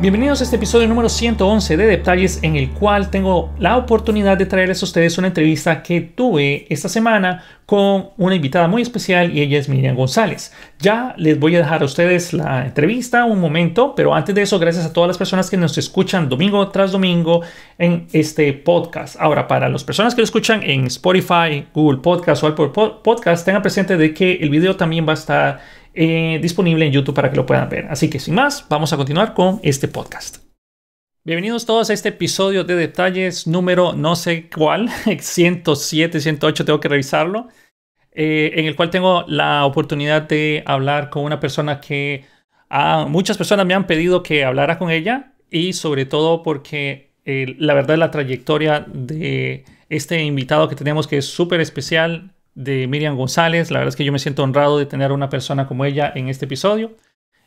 Bienvenidos a este episodio número 111 de Detalles en el cual tengo la oportunidad de traerles a ustedes una entrevista que tuve esta semana con una invitada muy especial y ella es Miriam González. Ya les voy a dejar a ustedes la entrevista un momento, pero antes de eso, gracias a todas las personas que nos escuchan domingo tras domingo en este podcast. Ahora, para las personas que lo escuchan en Spotify, Google Podcast o Apple Podcast, tengan presente de que el video también va a estar eh, disponible en YouTube para que lo puedan ver. Así que sin más, vamos a continuar con este podcast. Bienvenidos todos a este episodio de detalles número no sé cuál, 107, 108, tengo que revisarlo, eh, en el cual tengo la oportunidad de hablar con una persona que a muchas personas me han pedido que hablara con ella y sobre todo porque eh, la verdad la trayectoria de este invitado que tenemos que es súper especial de Miriam González. La verdad es que yo me siento honrado de tener a una persona como ella en este episodio.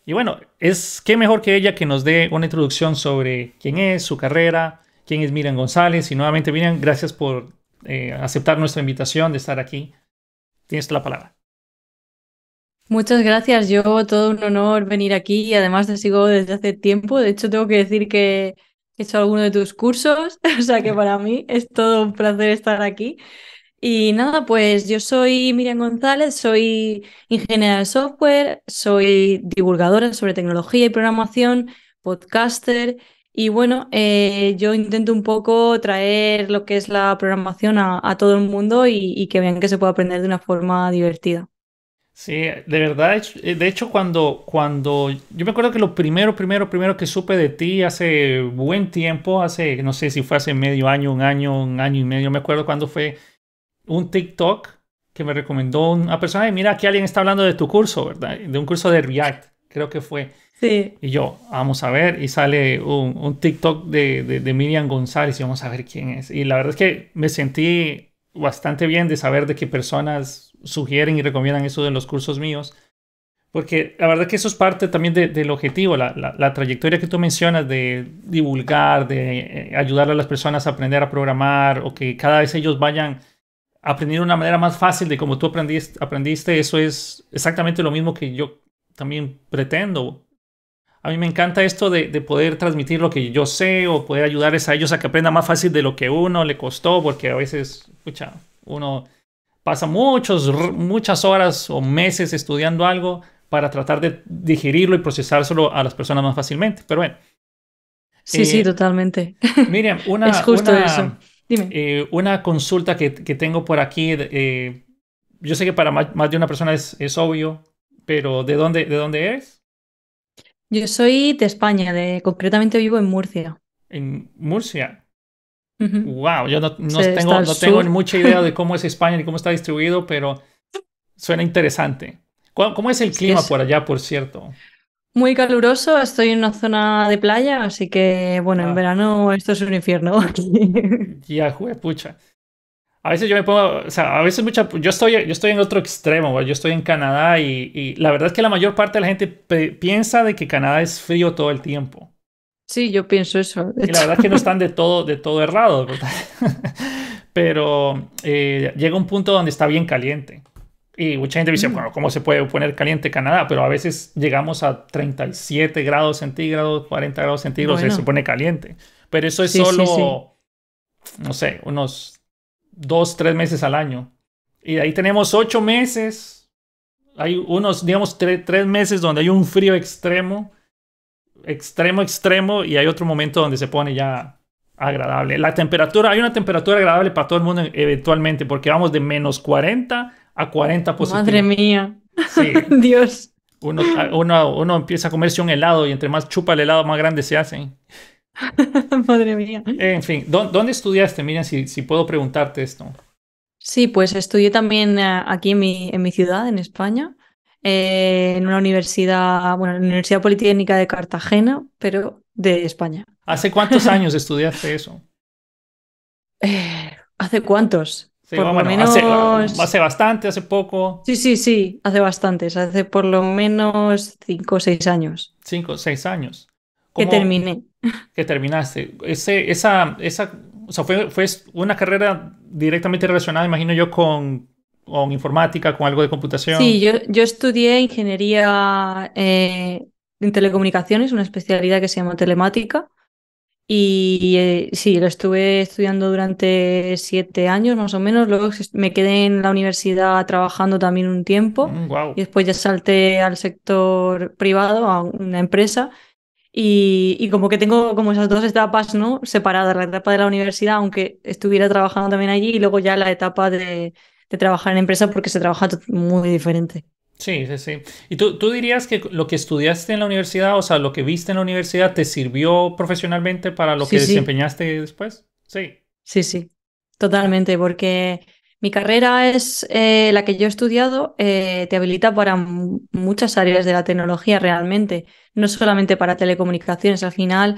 Y bueno, es qué mejor que ella que nos dé una introducción sobre quién es, su carrera, quién es Miriam González. Y nuevamente, Miriam, gracias por eh, aceptar nuestra invitación de estar aquí. Tienes la palabra. Muchas gracias. Yo todo un honor venir aquí y además te sigo desde hace tiempo. De hecho, tengo que decir que he hecho alguno de tus cursos, o sea que para mí es todo un placer estar aquí. Y nada, pues yo soy Miriam González, soy ingeniera de software, soy divulgadora sobre tecnología y programación, podcaster y bueno, eh, yo intento un poco traer lo que es la programación a, todo el mundo y, que vean que se puede aprender de una forma divertida. Sí, de verdad, de hecho cuando, cuando, yo me acuerdo que lo primero, primero, primero que supe de ti hace buen tiempo, hace, no sé si fue hace medio año, un año, un año y medio, me acuerdo cuando fue un TikTok que me recomendó una persona y mira, aquí alguien está hablando de tu curso, ¿verdad? De un curso de React, creo que fue. Sí. Y yo, vamos a ver, y sale un, un TikTok de, de, Miriam González y vamos a ver quién es. Y la verdad es que me sentí bastante bien de saber de qué personas sugieren y recomiendan eso de los cursos míos. Porque la verdad que eso es parte también del objetivo, la, la, trayectoria que tú mencionas de divulgar, de eh, ayudar a las personas a aprender a programar o que cada vez ellos vayan aprender de una manera más fácil de como tú aprendiste, aprendiste, eso es exactamente lo mismo que yo también pretendo. A mí me encanta esto de, poder transmitir lo que yo sé o poder ayudarles a ellos a que aprendan más fácil de lo que uno le costó, porque a veces, escucha, uno pasa muchos, muchas horas o meses estudiando algo para tratar de digerirlo y procesárselo a las personas más fácilmente. Pero bueno. Sí, sí, eh, totalmente. Miriam, una, es justo eso. Eh, una consulta que, tengo por aquí, eh, yo sé que para más, de una persona es, es, obvio, pero ¿de dónde, ¿de dónde eres? Yo soy de España, de, concretamente vivo en Murcia. ¿En Murcia? Wow, yo no, tengo, no tengo mucha idea de cómo es España ni cómo está distribuido, pero suena interesante. ¿Cómo, es el clima por allá, por cierto? Muy caluroso, estoy en una zona de playa, así que bueno, en ah. verano esto es un infierno. ya, pucha. A veces yo me pongo, o sea, a veces mucha, yo estoy, yo estoy en otro extremo, yo estoy en Canadá y, la verdad es que la mayor parte de la gente piensa de que Canadá es frío todo el tiempo. Sí, yo pienso eso. Y la verdad es que no están de todo, de todo errado, Pero eh, llega un punto donde está bien caliente. Y mucha gente dice, mm. bueno, ¿cómo se puede poner caliente Canadá? Pero a veces llegamos a 37 grados centígrados, 40 grados centígrados, y se pone caliente. Pero eso es solo, no sé, unos dos, tres meses al año. Y ahí tenemos ocho meses. Hay unos, digamos, tres meses donde hay un frío extremo, extremo, extremo, y hay otro momento donde se pone ya agradable. La temperatura, hay una temperatura agradable para todo el mundo eventualmente, porque vamos de menos 40 a 40 positivos. Madre mía. Sí. Dios. Uno, uno, uno, empieza a comerse un helado y entre más chupa el helado, más grande se hace. Madre mía. En fin, ¿dónde estudiaste? Miren, si, si puedo preguntarte esto. Sí, pues estudié también eh, aquí en mi, en mi ciudad, en España, eh, en una universidad, bueno, la Universidad Politécnica de Cartagena, pero de España. ¿Hace cuántos años estudiaste eso? Eh, ¿Hace cuántos? Hace, bastante, hace poco. Sí, sí, sí, hace bastantes, hace por lo menos cinco o seis años. Cinco o seis años. Que terminé. Que terminaste. Ese, esa, esa, o sea, fue, fue una carrera directamente relacionada, imagino yo, con, con informática, con algo de computación. Sí, yo, yo estudié ingeniería, eh, en telecomunicaciones, una especialidad que se llama telemática. Y eh, sí, lo estuve estudiando durante siete años más o menos. Luego me quedé en la universidad trabajando también un tiempo. Mm, y después ya salté al sector privado, a una empresa. Y, y, como que tengo como esas dos etapas, ¿no? Separadas, la etapa de la universidad, aunque estuviera trabajando también allí, y luego ya la etapa de, de trabajar en empresa porque se trabaja muy diferente. Sí, sí, sí. ¿Y tú, tú, dirías que lo que estudiaste en la universidad, o sea, lo que viste en la universidad, te sirvió profesionalmente para lo que desempeñaste después? Sí. Sí, sí, totalmente, porque mi carrera es eh, la que yo he estudiado, eh, te habilita para muchas áreas de la tecnología realmente, no solamente para telecomunicaciones. Al final,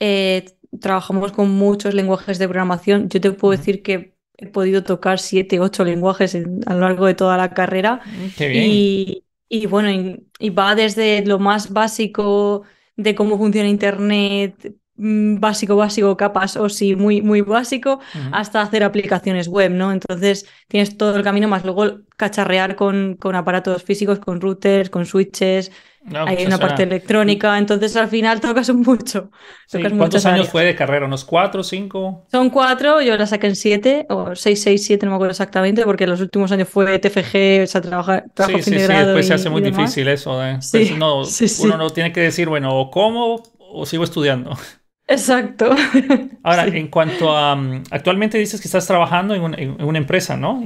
eh, trabajamos con muchos lenguajes de programación. Yo te puedo decir que he podido tocar siete, ocho lenguajes a lo largo de toda la carrera. Mm, y, y, bueno, y, va desde lo más básico de cómo funciona Internet, mm, básico, básico, capas o sí, muy, muy básico, hasta hacer aplicaciones web, ¿no? Entonces tienes todo el camino, más luego cacharrear con, con aparatos físicos, con routers, con switches, hay pues una parte electrónica, entonces al final tocas mucho. ¿Cuántos años fue de carrera? ¿Unos cuatro, cinco? Son cuatro, yo la saqué en siete, o seis, seis, siete, no me acuerdo exactamente, porque los últimos años fue TFG, o sea, trabajar, trabajo sí, sí, sí, después se hace muy difícil eso. ¿eh? uno no tiene que decir, bueno, o como o sigo estudiando. Exacto. Ahora, en cuanto a... Mm, actualmente dices que estás trabajando en, en una empresa, ¿no?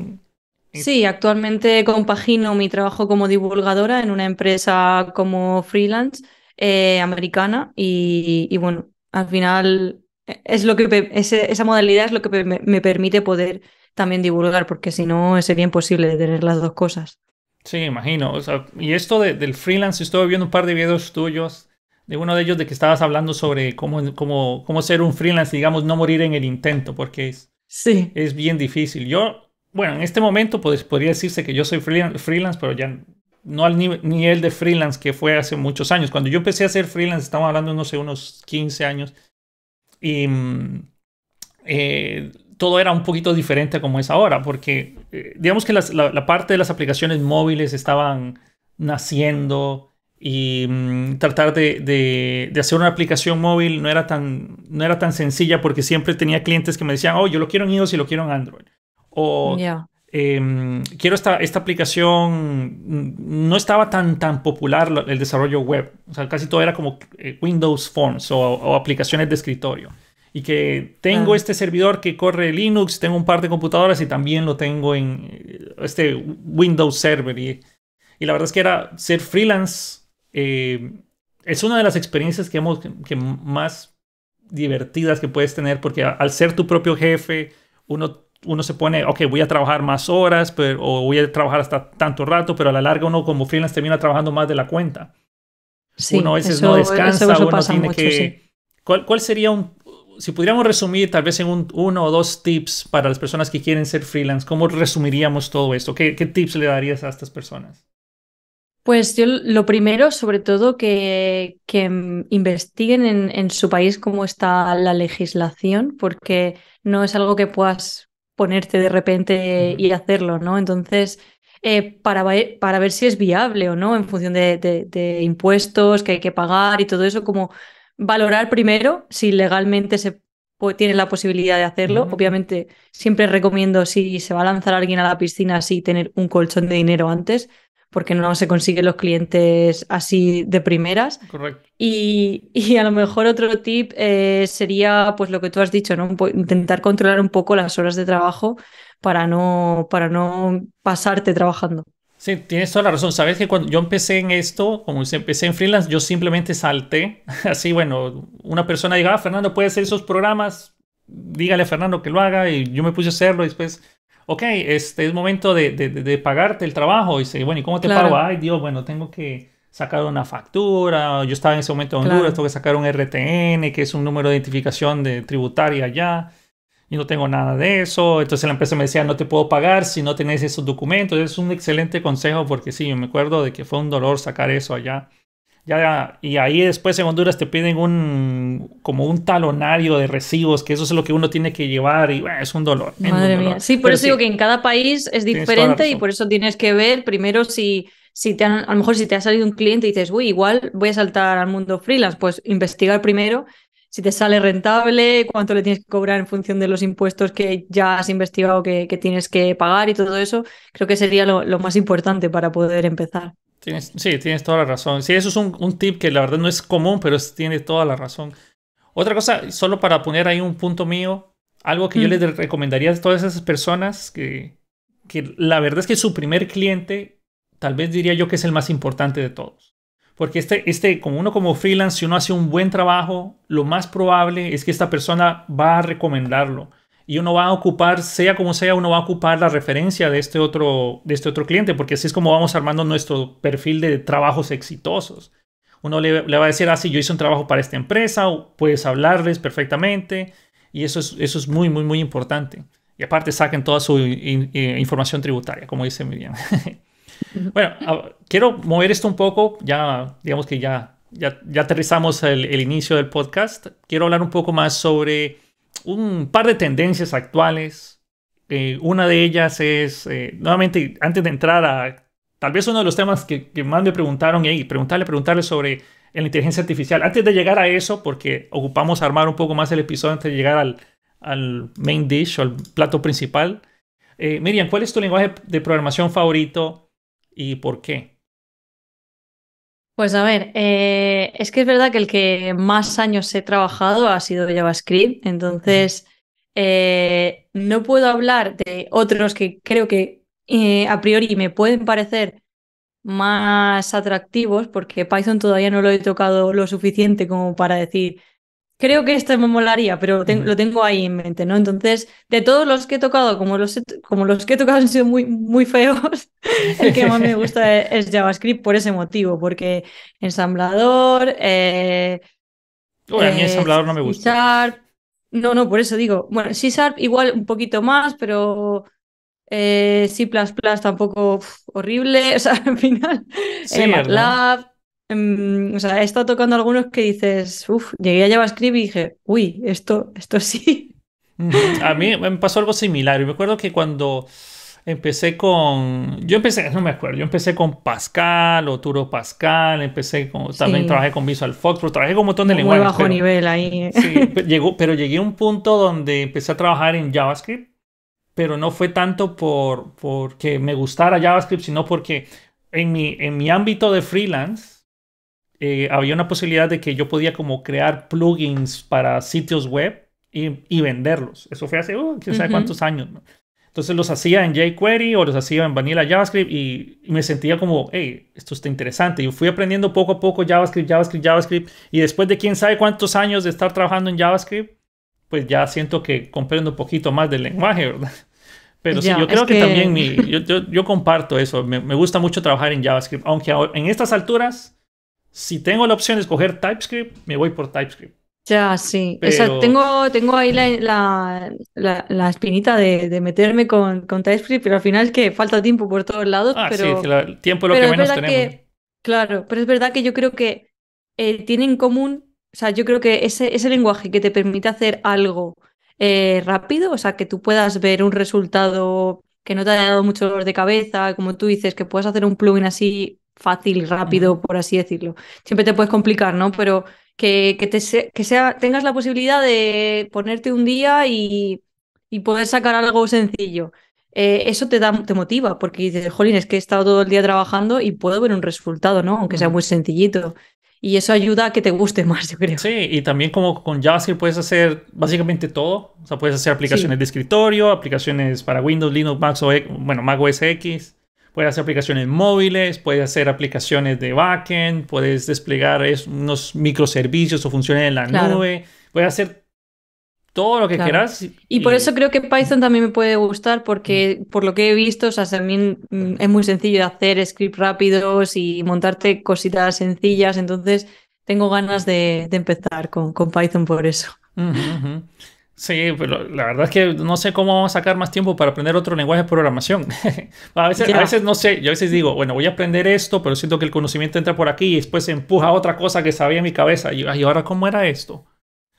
Sí, actualmente compagino mi trabajo como divulgadora en una empresa como freelance eh, americana y, bueno, al final es lo que esa modalidad es lo que me, permite poder también divulgar, porque si no sería imposible tener las dos cosas. Sí, imagino. y esto del freelance, estuve viendo un par de videos tuyos, de uno de ellos de que estabas hablando sobre cómo, cómo, cómo ser un freelance, digamos, no morir en el intento, porque es, sí. es bien difícil. Yo bueno, en este momento pues, podría decirse que yo soy freelance, pero ya no al nivel de freelance que fue hace muchos años. Cuando yo empecé a ser freelance, estamos hablando, no sé, unos 15 años, y mm, eh, todo era un poquito diferente como es ahora, porque eh, digamos que la, parte de las aplicaciones móviles estaban naciendo y mm, tratar de, de, hacer una aplicación móvil no era, tan, no era tan sencilla porque siempre tenía clientes que me decían, oh, yo lo quiero en iOS y lo quiero en Android. O em, quiero esta, esta aplicación, no estaba tan, tan popular el desarrollo web. O sea, casi todo era como eh, Windows Forms o, aplicaciones de escritorio. Y que tengo este servidor que corre Linux, tengo un par de computadoras y también lo tengo en eh, este Windows Server. Y, y la verdad es que era ser freelance. Eh, es una de las experiencias que, hemos, que más divertidas que puedes tener porque al ser tu propio jefe, uno uno se pone, ok, voy a trabajar más horas, pero, o voy a trabajar hasta tanto rato, pero a la larga uno como freelance termina trabajando más de la cuenta. Sí, uno a veces no descansa, uno tiene que... ¿Cuál, ¿Cuál, sería un... Si pudiéramos resumir tal vez en un, uno o dos tips para las personas que quieren ser freelance, ¿cómo resumiríamos todo esto? ¿Qué, qué tips le darías a estas personas? Pues yo lo primero, sobre todo, que, que investiguen en, en, su país cómo está la legislación, porque no es algo que puedas ponerte de repente y hacerlo, ¿no? Entonces, eh, para, para, ver si es viable o no, en función de, impuestos que hay que pagar y todo eso, como valorar primero si legalmente se tiene la posibilidad de hacerlo. Obviamente, siempre recomiendo si se va a lanzar alguien a la piscina, sí tener un colchón de dinero antes, porque no se consiguen los clientes así de primeras. Correcto. Y, y a lo mejor otro tip eh, sería, pues lo que tú has dicho, ¿no? Intentar controlar un poco las horas de trabajo para no, para no pasarte trabajando. Sí, tienes toda la razón. Sabes que cuando yo empecé en esto, como empecé en freelance, yo simplemente salté. Así, bueno, una persona diga, ah, Fernando puede hacer esos programas, dígale a Fernando que lo haga y yo me puse a hacerlo y después ok, este es momento de, de, pagarte el trabajo. Y dice, bueno, ¿y cómo te pago? Ay, Dios, bueno, tengo que sacar una factura. Yo estaba en ese momento en Honduras, tengo que sacar un RTN, que es un número de identificación de tributaria allá. Y no tengo nada de eso. Entonces la empresa me decía, no te puedo pagar si no tenés esos documentos. Es un excelente consejo porque sí, me acuerdo de que fue un dolor sacar eso allá. Ya, y ahí después en Honduras te piden un como un talonario de recibos, que eso es lo que uno tiene que llevar y es un dolor. Madre mía. Sí, por eso digo que en cada país es diferente y por eso tienes que ver primero si, si te a lo mejor si te ha salido un cliente y dices, uy, igual voy a saltar al mundo freelance, pues investigar primero si te sale rentable, cuánto le tienes que cobrar en función de los impuestos que ya has investigado que, tienes que pagar y todo eso, creo que sería lo, más importante para poder empezar. Sí, tienes toda la razón. Sí, eso es un, tip que la verdad no es común, pero tiene toda la razón. Otra cosa, solo para poner ahí un punto mío, algo que yo les recomendaría a todas esas personas que, que la verdad es que su primer cliente, tal vez diría yo que es el más importante de todos. Porque este, este, como uno como freelance, si uno hace un buen trabajo, lo más probable es que esta persona va a recomendarlo. Y uno va a ocupar, sea como sea, uno va a ocupar la referencia de este otro, de este otro cliente, porque así es como vamos armando nuestro perfil de trabajos exitosos. Uno le, va a decir, ah, sí, yo hice un trabajo para esta empresa, puedes hablarles perfectamente. Y eso es, eso es muy, muy, muy importante. Y aparte saquen toda su información tributaria, como dice Miriam. Bueno, quiero mover esto un poco, ya digamos que ya, ya, aterrizamos el, inicio del podcast. Quiero hablar un poco más sobre un par de tendencias actuales. Eh, una de ellas es, eh, nuevamente, antes de entrar a tal vez uno de los temas que, más me preguntaron y preguntarle, preguntarle sobre la inteligencia artificial. Antes de llegar a eso, porque ocupamos armar un poco más el episodio antes de llegar al, al main dish o al plato principal. Eh, Miriam, ¿cuál es tu lenguaje de programación favorito? y por qué? Pues a ver, eh, es que es verdad que el que más años he trabajado ha sido JavaScript, entonces eh, no puedo hablar de otros que creo que eh, a priori me pueden parecer más atractivos porque Python todavía no lo he tocado lo suficiente como para decir, creo que este me molaría, pero lo tengo ahí en mente, ¿no? Entonces, de todos los que he tocado, como los, como los que he tocado han sido muy, muy feos, el que más me gusta es, JavaScript por ese motivo, porque ensamblador... Eh, a mí ensamblador no me gusta. no, no, por eso digo, bueno, C Sharp igual un poquito más, pero eh, C++ tampoco horrible, o sea, al final, sí, eh, MATLAB... Em, o sea, he estado tocando algunos que dices, uff, llegué a JavaScript y dije, uy, esto, esto sí. A mí me pasó algo similar. Y me acuerdo que cuando empecé con. Yo empecé, no me acuerdo, yo empecé con Pascal o Turo Pascal, empecé con. También trabajé con Visual Fox, pero trabajé con un montón de lenguajes. Muy bajo nivel ahí. ¿eh? Sí, pero, llegó, pero llegué a un punto donde empecé a trabajar en JavaScript, pero no fue tanto por porque me gustara JavaScript, sino porque en mi, en mi ámbito de freelance eh, había una posibilidad de que yo podía como crear plugins para sitios web y, venderlos. Eso fue hace, uh, quién sabe cuántos años. Entonces los hacía en jQuery o los hacía en Vanilla JavaScript y, me sentía como, hey, esto está interesante. Y fui aprendiendo poco a poco JavaScript, JavaScript, JavaScript. Y después de quién sabe cuántos años de estar trabajando en JavaScript, pues ya siento que comprendo un poquito más del lenguaje, ¿verdad? Pero sí, yo creo que, también mi, yo, yo, comparto eso. Me, me, gusta mucho trabajar en JavaScript. Aunque en estas alturas si tengo la opción de escoger TypeScript, me voy por TypeScript. Ya, sí. O sea, tengo, tengo ahí la, la, espinita de, meterme con, con, TypeScript, pero al final es que falta tiempo por todos lados. Ah, pero, sí, el tiempo es lo que menos tenemos. claro, pero es verdad que yo creo que eh, tiene en común, o sea, yo creo que ese, ese lenguaje que te permite hacer algo eh, rápido, o sea, que tú puedas ver un resultado que no te haya dado mucho dolor de cabeza, como tú dices, que puedas hacer un plugin así fácil rápido, por así decirlo. Siempre te puedes complicar, ¿no? Pero que, que, te que sea, tengas la posibilidad de ponerte un día y, y poder sacar algo sencillo. Eh, eso te, da, te motiva, porque dices, jolín, es que he estado todo el día trabajando y puedo ver un resultado, ¿no? Aunque sea muy sencillito. Y eso ayuda a que te guste más, yo creo. Sí, y también como con JavaScript puedes hacer básicamente todo. O sea, puedes hacer aplicaciones de escritorio, aplicaciones para Windows, Linux, Mac o, bueno, Mac OS X. Puedes hacer aplicaciones móviles, puedes hacer aplicaciones de backend, puedes desplegar unos microservicios o funciones en la nube, puedes hacer todo lo que quieras. Y, por eso creo que Python también me puede gustar porque por lo que he visto, o sea, también mm, es muy sencillo de hacer scripts rápidos y montarte cositas sencillas, entonces tengo ganas de, empezar con, con, Python por eso. Sí, pero la verdad es que no sé cómo vamos a sacar más tiempo para aprender otro lenguaje de programación. a, veces, a veces no sé, yo a veces digo, bueno, voy a aprender esto, pero siento que el conocimiento entra por aquí y después se empuja a otra cosa que sabía en mi cabeza. Y, ¿y ahora cómo era esto?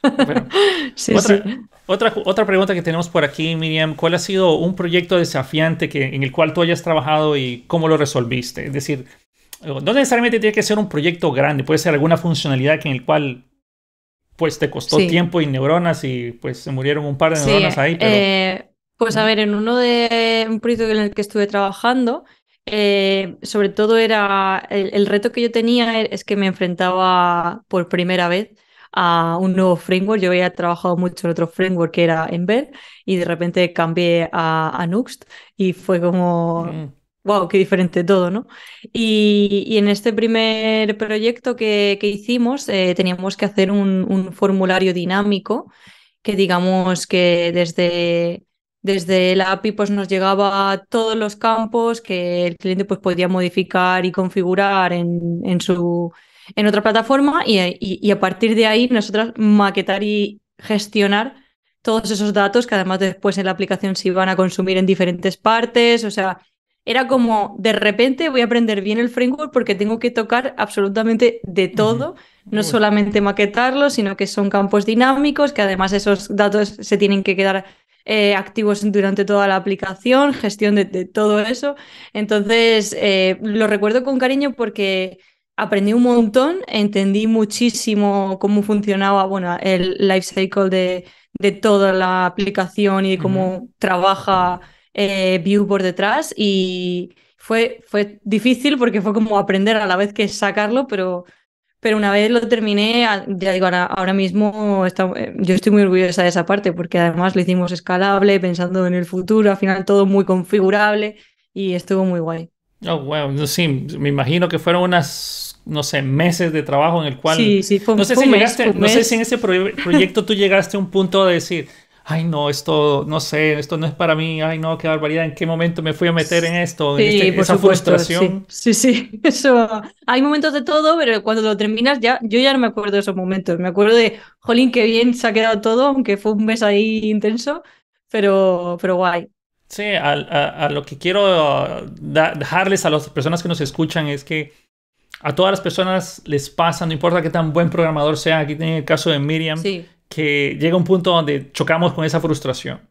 sí, otra, sí. Otra, otra pregunta que tenemos por aquí, Miriam, ¿cuál ha sido un proyecto desafiante que, en el cual tú hayas trabajado y cómo lo resolviste? Es decir, no necesariamente tiene que ser un proyecto grande, puede ser alguna funcionalidad en el cual pues te costó tiempo y neuronas y pues se murieron un par de neuronas ahí. Eh, pues a ver, en uno de un proyecto en el que estuve trabajando, eh, sobre todo era el, reto que yo tenía es que me enfrentaba por primera vez a un nuevo framework. Yo había trabajado mucho en otro framework que era Ember y de repente cambié a, a Nuxt y fue como... Mm wow, qué diferente todo, ¿no? Y, en este primer proyecto que, hicimos eh, teníamos que hacer un, formulario dinámico que digamos que desde, desde la API pues, nos llegaba a todos los campos que el cliente pues, podía modificar y configurar en, en su, en otra plataforma y, y, a partir de ahí nosotros maquetar y gestionar todos esos datos que además después en la aplicación se iban a consumir en diferentes partes, o sea, era como, de repente voy a aprender bien el framework porque tengo que tocar absolutamente de todo, no solamente maquetarlo, sino que son campos dinámicos, que además esos datos se tienen que quedar eh, activos durante toda la aplicación, gestión de, todo eso. Entonces, eh, lo recuerdo con cariño porque aprendí un montón, entendí muchísimo cómo funcionaba bueno, el life cycle de, de toda la aplicación y cómo trabaja eh, View por detrás y fue, fue difícil porque fue como aprender a la vez que sacarlo, pero, pero una vez lo terminé, ya digo, ahora, mismo eh, yo estoy muy orgullosa de esa parte porque además lo hicimos escalable, pensando en el futuro, al final todo muy configurable y estuvo muy guay. Oh, wow, sí, me imagino que fueron unas, no sé, meses de trabajo en el cual... Sí, sí, fue, no sé, si, llegaste, no sé si en ese proyecto tú llegaste a un punto de decir, ay no, esto, no sé, esto no es para mí, ay no, qué barbaridad, ¿en qué momento me fui a meter en esto? Sí, este, por esa frustración. Sí, sí, eso. Hay momentos de todo, pero cuando lo terminas ya, yo ya no me acuerdo de esos momentos. Me acuerdo de, jolín, qué bien se ha quedado todo, aunque fue un mes ahí intenso, pero, pero guay. Sí, a, lo que quiero dejarles a las personas que nos escuchan es que a todas las personas les pasa, no importa qué tan buen programador sea, aquí tiene el caso de Miriam, sí que llega un punto donde chocamos con esa frustración.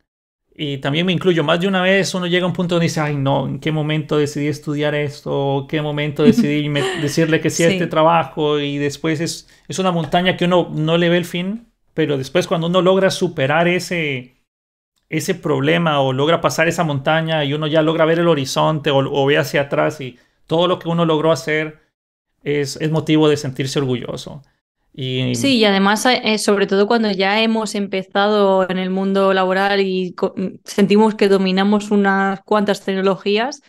Y también me incluyo, más de una vez uno llega a un punto donde dice, ay no, ¿en qué momento decidí estudiar esto? ¿En qué momento decidí decirle que sí, a este trabajo? Y después es, es una montaña que uno no le ve el fin, pero después cuando uno logra superar ese, ese problema o logra pasar esa montaña y uno ya logra ver el horizonte o, o ve hacia atrás y todo lo que uno logró hacer es, es motivo de sentirse orgulloso. Sí, y además, eh, sobre todo cuando ya hemos empezado en el mundo laboral y sentimos que dominamos unas cuantas tecnologías,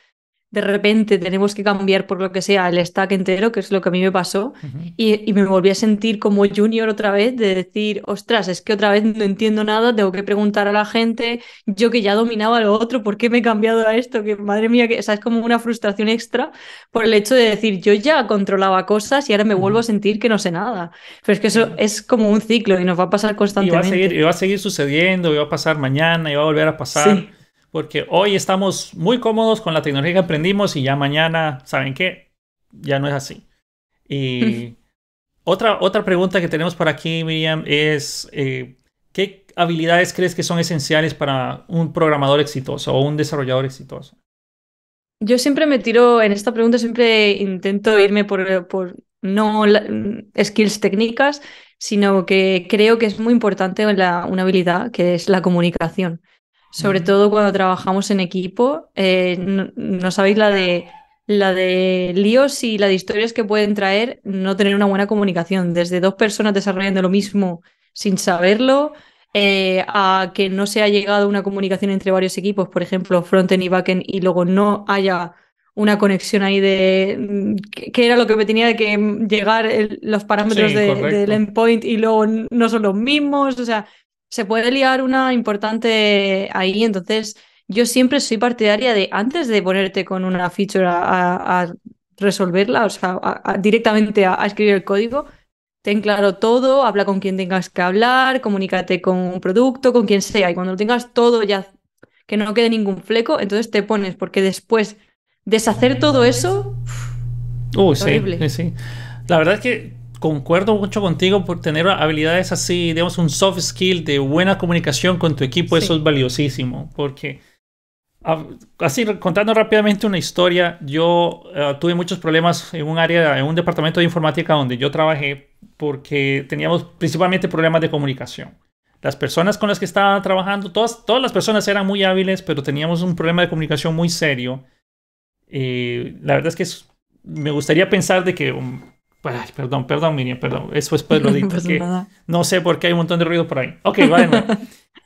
de repente tenemos que cambiar por lo que sea el stack entero, que es lo que a mí me pasó, y, me volví a sentir como junior otra vez, de decir, ostras, es que otra vez no entiendo nada, tengo que preguntar a la gente, yo que ya dominaba lo otro, ¿por qué me he cambiado a esto? Que madre mía, que o es como una frustración extra por el hecho de decir, yo ya controlaba cosas y ahora me vuelvo a sentir que no sé nada. Pero es que eso es como un ciclo y nos va a pasar constantemente. Y va a seguir, y va a seguir sucediendo, y va a pasar mañana, y va a volver a pasar. Sí porque hoy estamos muy cómodos con la tecnología que aprendimos y ya mañana, ¿saben qué? Ya no es así. Y otra, otra pregunta que tenemos por aquí, Miriam, es eh, ¿qué habilidades crees que son esenciales para un programador exitoso o un desarrollador exitoso? Yo siempre me tiro, en esta pregunta siempre intento irme por, por no skills técnicas, sino que creo que es muy importante una habilidad que es la comunicación sobre todo cuando trabajamos en equipo. Eh, no, sabéis la de la de líos y la de historias que pueden traer no tener una buena comunicación, desde dos personas desarrollando lo mismo sin saberlo, eh, a que no se ha llegado una comunicación entre varios equipos, por ejemplo, frontend y backend, y luego no haya una conexión ahí de qué era lo que me tenía que llegar los parámetros del endpoint y luego no son los mismos, o sea, se puede liar una importante ahí. Entonces, yo siempre soy partidaria de, antes de ponerte con una feature a, resolverla, o sea, directamente a, escribir el código, ten claro todo, habla con quien tengas que hablar, comunícate con un producto, con quien sea. Y cuando lo tengas todo ya, que no quede ningún fleco, entonces te pones, porque después deshacer todo eso... Sí, sí. La verdad es que concuerdo mucho contigo por tener habilidades así, digamos, un soft skill de buena comunicación con tu equipo, eso es valiosísimo, porque Ah, así, contando rápidamente una historia, yo eh, tuve muchos problemas en un área, en un departamento de informática donde yo trabajé porque teníamos principalmente problemas de comunicación. Las personas con las que estaba trabajando, todas, todas las personas eran muy hábiles, pero teníamos un problema de comunicación muy serio. Eh, la verdad es que me gustaría pensar de que... Um, perdón, perdón, Miriam, perdón. Eso después lo digo. no sé por qué hay un montón de ruido por ahí. Ok, bueno.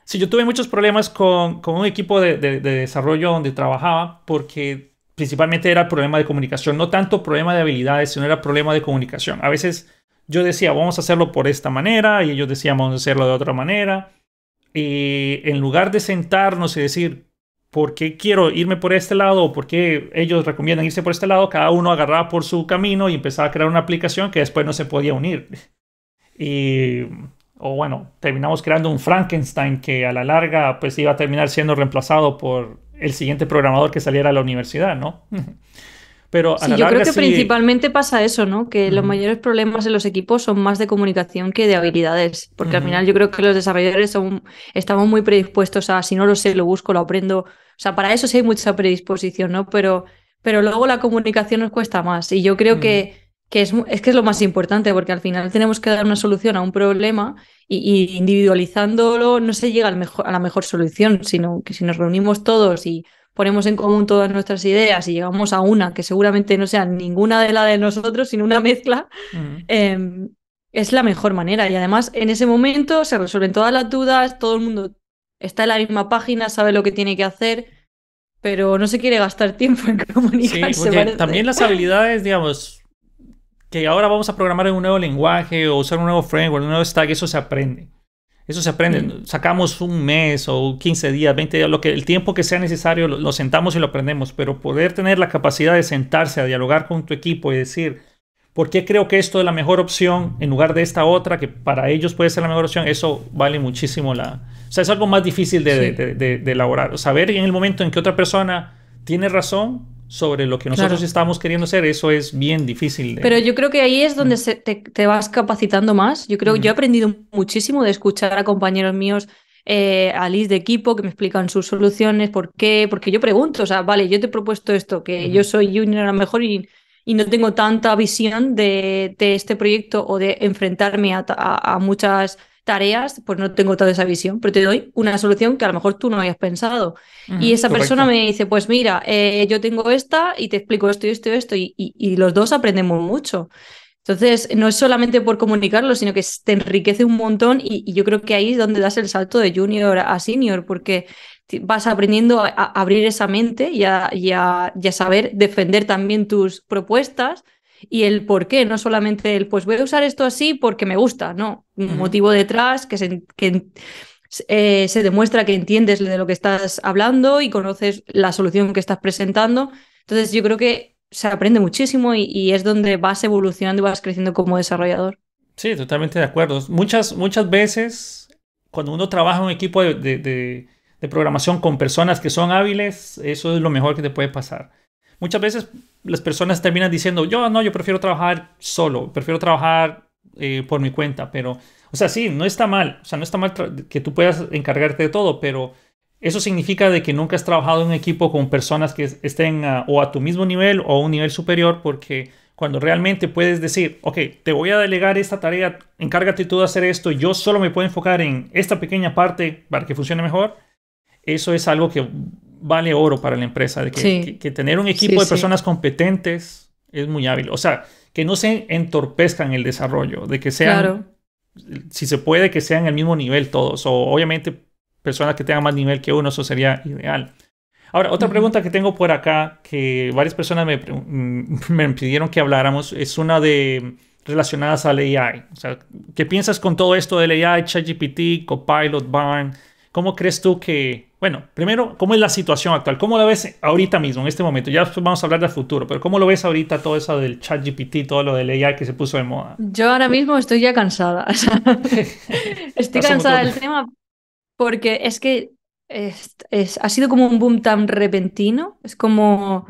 Sí, yo tuve muchos problemas con, con un equipo de, de, desarrollo donde trabajaba porque principalmente era problema de comunicación, no tanto problema de habilidades, sino era problema de comunicación. A veces yo decía, vamos a hacerlo por esta manera y ellos decían, vamos a hacerlo de otra manera. Y en lugar de sentarnos y decir, ¿por qué quiero irme por este lado o por qué ellos recomiendan irse por este lado? Cada uno agarraba por su camino y empezaba a crear una aplicación que después no se podía unir. Y o bueno, terminamos creando un Frankenstein que a la larga pues iba a terminar siendo reemplazado por el siguiente programador que saliera a la universidad, ¿no? Pero a sí, yo creo que principalmente pasa eso, ¿no? Que los mayores problemas en los equipos son más de comunicación que de habilidades, porque al final yo creo que los desarrolladores son, estamos muy predispuestos a, si no lo sé, lo busco, lo aprendo. O sea, para eso sí hay mucha predisposición, ¿no? Pero, pero luego la comunicación nos cuesta más. Y yo creo que que es, es, que es lo más importante, porque al final tenemos que dar una solución a un problema y, individualizándolo no se llega al mejor, a la mejor solución, sino que si nos reunimos todos y ponemos en común todas nuestras ideas y llegamos a una que seguramente no sea ninguna de la de nosotros, sino una mezcla, em, es la mejor manera. Y además en ese momento se resuelven todas las dudas, todo el mundo está en la misma página, sabe lo que tiene que hacer, pero no se quiere gastar tiempo en comunicarse. Sí, también las habilidades, digamos, que ahora vamos a programar en un nuevo lenguaje o usar un nuevo framework, un nuevo stack, eso se aprende. Eso se aprende. Mm. Sacamos un mes o 15 días, 20 días, lo que, el tiempo que sea necesario, lo, sentamos y lo aprendemos. Pero poder tener la capacidad de sentarse a dialogar con tu equipo y decir, ¿por qué creo que esto es la mejor opción en lugar de esta otra, que para ellos puede ser la mejor opción? Eso vale muchísimo la... O sea, es algo más difícil de, de elaborar. Saber en el momento en que otra persona tiene razón sobre lo que nosotros estamos queriendo hacer, eso es bien difícil. Pero yo creo que ahí es donde mm. te, vas capacitando más. Yo creo que yo he aprendido muchísimo de escuchar a compañeros míos, eh, a Liz de equipo, que me explican sus soluciones, por qué, porque yo pregunto, o sea, vale, yo te he propuesto esto, que yo soy junior a lo mejor y, y no tengo tanta visión de, este proyecto o de enfrentarme a muchas tareas, pues no tengo toda esa visión, pero te doy una solución que a lo mejor tú no habías pensado. y esa persona me dice, pues mira, eh, yo tengo esta y te explico esto y esto y esto, y, los dos aprendemos mucho. Entonces, no es solamente por comunicarlo, sino que te enriquece un montón y, yo creo que ahí es donde das el salto de junior a senior, porque vas aprendiendo a, abrir esa mente y a, saber defender también tus propuestas y el por qué, no solamente el pues voy a usar esto así porque me gusta, no, un motivo detrás que, se, que eh, se demuestra que entiendes de lo que estás hablando y conoces la solución que estás presentando. Entonces yo creo que se aprende muchísimo y, es donde vas evolucionando y vas creciendo como desarrollador. Sí, totalmente de acuerdo. Muchas, muchas veces cuando uno trabaja en un equipo de, de programación con personas que son hábiles, eso es lo mejor que te puede pasar. Muchas veces las personas terminan diciendo, yo no, yo prefiero trabajar solo, prefiero trabajar eh, por mi cuenta, pero, o sea, sí, no está mal, o sea, no está mal que tú puedas encargarte de todo, pero eso significa de que nunca has trabajado en equipo con personas que estén o a tu mismo nivel o a un nivel superior, porque cuando realmente puedes decir, ok, te voy a delegar esta tarea, encárgate tú de hacer esto, yo solo me puedo enfocar en esta pequeña parte para que funcione mejor, eso es algo que vale oro para la empresa, de que, tener un equipo de personas competentes es muy hábil. O sea, que no se entorpezcan el desarrollo, de que sean, si se puede, que sean el mismo nivel todos, o obviamente personas que tengan más nivel que uno, eso sería ideal. Ahora, otra pregunta que tengo por acá, que varias personas me, me pidieron que habláramos, es una de relacionadas al AI. O sea, ¿qué piensas con todo esto del AI, ChatGPT, Copilot, Barn? ¿Cómo crees tú que, bueno, primero, ¿cómo es la situación actual? ¿Cómo la ves ahorita mismo, en este momento? Ya vamos a hablar del futuro, pero ¿cómo lo ves ahorita todo eso del chat GPT, todo lo del AI que se puso de moda? Yo ahora mismo estoy ya cansada. estoy cansada del tema porque es que ha sido como un boom tan repentino. Es como,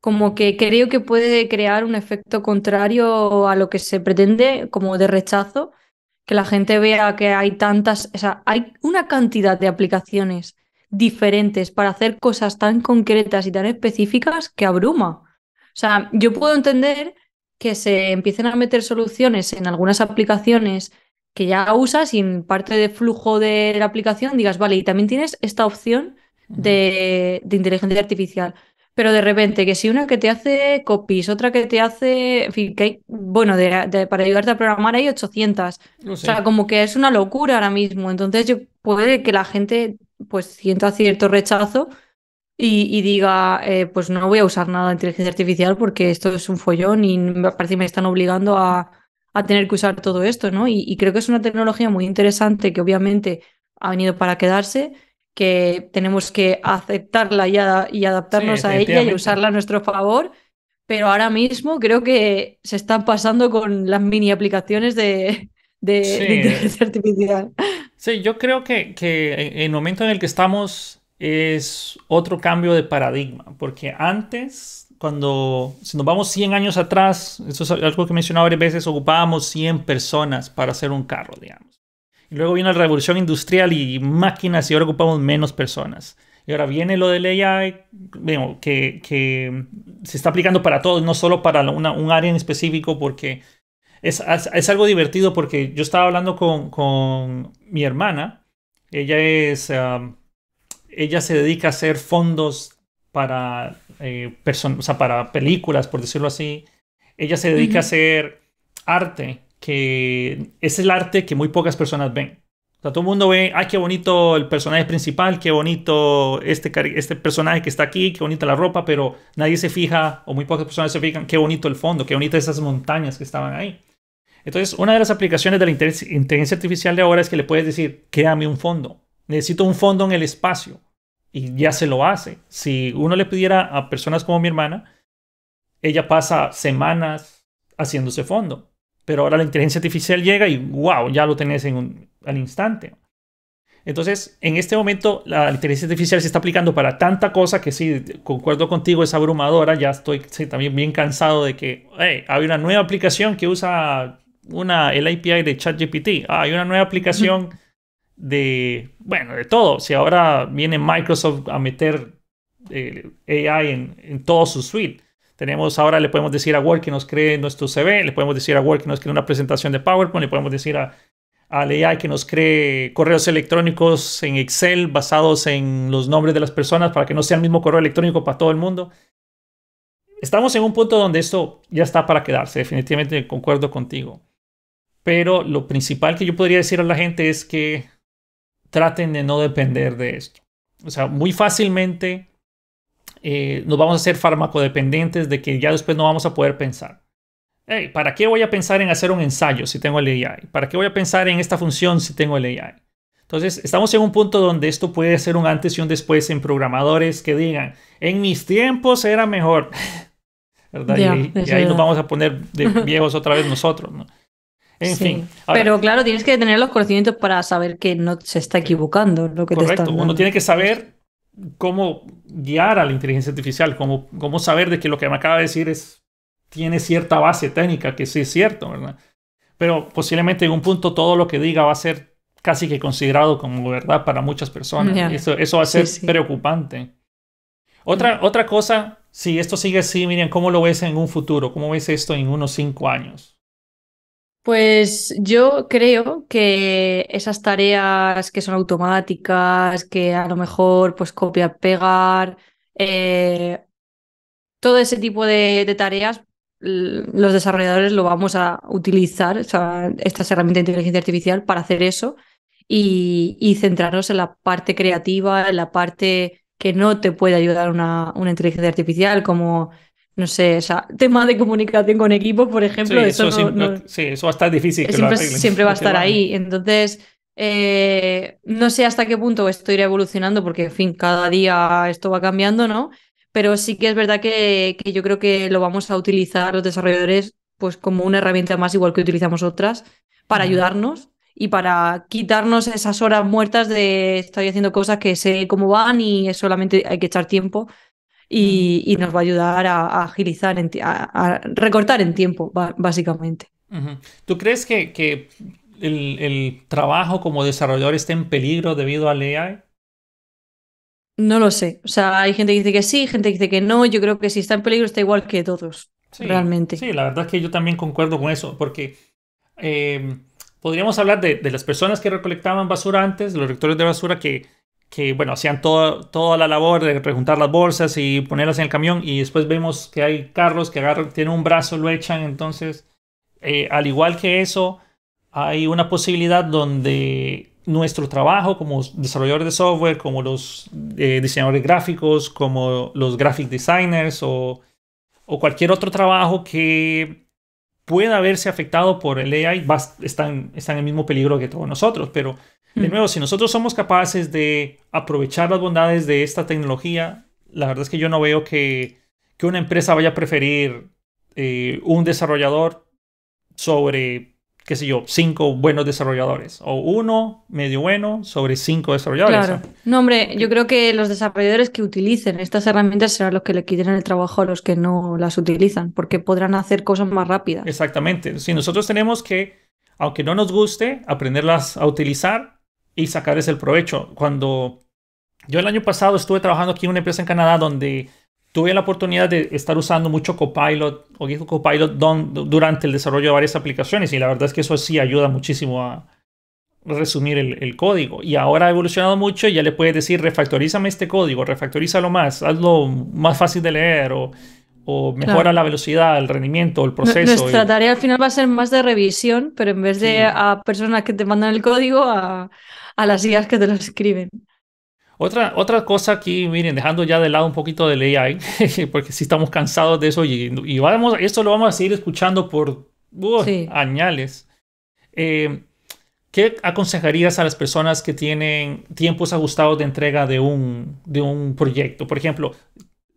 como que creo que puede crear un efecto contrario a lo que se pretende, como de rechazo que la gente vea que hay tantas, o sea, hay una cantidad de aplicaciones diferentes para hacer cosas tan concretas y tan específicas que abruma. O sea, yo puedo entender que se empiecen a meter soluciones en algunas aplicaciones que ya usas y en parte del flujo de la aplicación digas, vale, y también tienes esta opción de, inteligencia artificial. Pero de repente, que si una que te hace copies, otra que te hace, en fin, que hay, bueno, para ayudarte a programar hay 800. O sea, como que es una locura ahora mismo. Entonces, yo puede que la gente pues sienta cierto rechazo y, diga, eh, pues no voy a usar nada de inteligencia artificial porque esto es un follón y me parece que me están obligando a, tener que usar todo esto, ¿no? Y, creo que es una tecnología muy interesante que obviamente ha venido para quedarse, que tenemos que aceptarla y, y adaptarnos a ella y usarla a nuestro favor. Pero ahora mismo creo que se están pasando con las mini aplicaciones de, de, inteligencia artificial. Sí, yo creo que, que el momento en el que estamos es otro cambio de paradigma, porque antes, cuando, si nos vamos 100 años atrás, eso es algo que he mencionado varias veces, ocupábamos 100 personas para hacer un carro, digamos. Y luego vino la revolución industrial y máquinas y ahora ocupamos menos personas. Y ahora viene lo del AI, que, que se está aplicando para todos, no solo para un área en específico, porque es, es, algo divertido, porque yo estaba hablando con, con mi hermana, ella es... Um, ella se dedica a hacer fondos para, eh, o sea, para películas, por decirlo así. Ella se dedica a hacer arte, que es el arte que muy pocas personas ven. O sea, todo el mundo ve, ay, qué bonito el personaje principal, qué bonito este, este personaje que está aquí, qué bonita la ropa, pero nadie se fija, o muy pocas personas se fijan, qué bonito el fondo, qué bonitas esas montañas que estaban ahí. Entonces, una de las aplicaciones de la inteligencia artificial de ahora es que le puedes decir, créame un fondo. Necesito un fondo en el espacio y ya se lo hace. Si uno le pidiera a personas como mi hermana, ella pasa semanas haciéndose fondo. Pero ahora la inteligencia artificial llega y wow, ya lo tenés en un, al instante. Entonces, en este momento, la inteligencia artificial se está aplicando para tanta cosa que sí, concuerdo contigo, es abrumadora. Ya estoy también bien cansado de que hay una nueva aplicación que usa una, el API de ChatGPT. Ah, hay una nueva aplicación de, bueno, de todo. Si ahora viene Microsoft a meter eh, AI en, en, todo su suite. Tenemos ahora, le podemos decir a Word que nos cree nuestro CV, le podemos decir a Word que nos cree una presentación de PowerPoint, le podemos decir a, al AI que nos cree correos electrónicos en Excel basados en los nombres de las personas para que no sea el mismo correo electrónico para todo el mundo. Estamos en un punto donde esto ya está para quedarse, definitivamente concuerdo contigo. Pero lo principal que yo podría decir a la gente es que traten de no depender de esto. O sea, muy fácilmente eh, nos vamos a hacer farmacodependientes de que ya después no vamos a poder pensar. ¿Para qué voy a pensar en hacer un ensayo si tengo el AI? ¿Para qué voy a pensar en esta función si tengo el AI? Entonces, estamos en un punto donde esto puede ser un antes y un después en programadores que digan, en mis tiempos era mejor. ¿Verdad? y, ahí nos vamos a poner de viejos otra vez nosotros. ¿no? En fin. pero claro, tienes que tener los conocimientos para saber que no se está equivocando lo que correcto. te Uno tiene que saber cómo guiar a la inteligencia artificial, cómo, cómo saber de que lo que me acaba de decir es, tiene cierta base técnica, que sí es cierto, ¿verdad? Pero posiblemente en un punto todo lo que diga va a ser casi que considerado como verdad para muchas personas. Eso, eso va a ser preocupante. Otra, otra cosa, si esto sigue así, miren, ¿cómo lo ves en un futuro? ¿Cómo ves esto en unos cinco años? Pues yo creo que esas tareas que son automáticas, que a lo mejor pues copiar, pegar, eh, todo ese tipo de, tareas, los desarrolladores lo vamos a utilizar, o sea, estas herramientas de inteligencia artificial para hacer eso y, y, centrarnos en la parte creativa, en la parte que no te puede ayudar una, una inteligencia artificial, como no sé, o sea, tema de comunicación con equipos, por ejemplo, sí, eso, sí, eso va a estar difícil. siempre, va a estar ahí. Entonces, eh, no sé hasta qué punto esto irá evolucionando, porque, en fin, cada día esto va cambiando, ¿no? Pero sí que es verdad que, que yo creo que lo vamos a utilizar los desarrolladores pues como una herramienta más, igual que utilizamos otras, para ayudarnos y para quitarnos esas horas muertas de estoy haciendo cosas que sé cómo van y solamente hay que echar tiempo y, nos va a ayudar a, agilizar, a, recortar en tiempo, básicamente. ¿Tú crees que, el, trabajo como desarrollador está en peligro debido al AI? No lo sé. O sea, hay gente que dice que sí, gente que dice que no. Yo creo que si está en peligro está igual que todos, realmente. Sí, la verdad es que yo también concuerdo con eso, porque eh, podríamos hablar de, de, las personas que recolectaban basura antes, los rectores de basura que, que bueno, hacían toda la labor de rejuntar las bolsas y ponerlas en el camión y después vemos que hay carros que agarran, tienen un brazo, lo echan, entonces, eh, al igual que eso, hay una posibilidad donde nuestro trabajo como desarrolladores de software, como los eh, diseñadores gráficos, como los graphic designers o, o, cualquier otro trabajo que pueda verse afectado por el AI, están, están en el mismo peligro que todos nosotros. Pero, de nuevo, si nosotros somos capaces de aprovechar las bondades de esta tecnología, la verdad es que yo no veo que, que una empresa vaya a preferir eh, un desarrollador sobre qué sé yo, cinco buenos desarrolladores o uno medio bueno sobre cinco desarrolladores. Claro. No, hombre, yo creo que los desarrolladores que utilicen estas herramientas serán los que le quiten el trabajo a los que no las utilizan, porque podrán hacer cosas más rápidas. Exactamente. Si nosotros tenemos que, aunque no nos guste, aprenderlas a utilizar y sacarles el provecho. Cuando yo el año pasado estuve trabajando aquí en una empresa en Canadá donde tuve la oportunidad de estar usando mucho Copilot o GitHub Copilot durante el desarrollo de varias aplicaciones y la verdad es que eso sí ayuda muchísimo a resumir el, código. Y ahora ha evolucionado mucho y ya le puedes decir refactorízame este código, refactorízalo más, hazlo más fácil de leer o, o mejora la velocidad, el rendimiento, el proceso. Nuestra tarea al final va a ser más de revisión, pero en vez de a personas que te mandan el código, a, a las ideas que te lo escriben. Otra, otra cosa aquí, miren, dejando ya de lado un poquito del AI, porque sí estamos cansados de eso y, vamos, esto lo vamos a seguir escuchando por añales. Eh, ¿Qué aconsejarías a las personas que tienen tiempos ajustados de entrega de un, de un proyecto? Por ejemplo,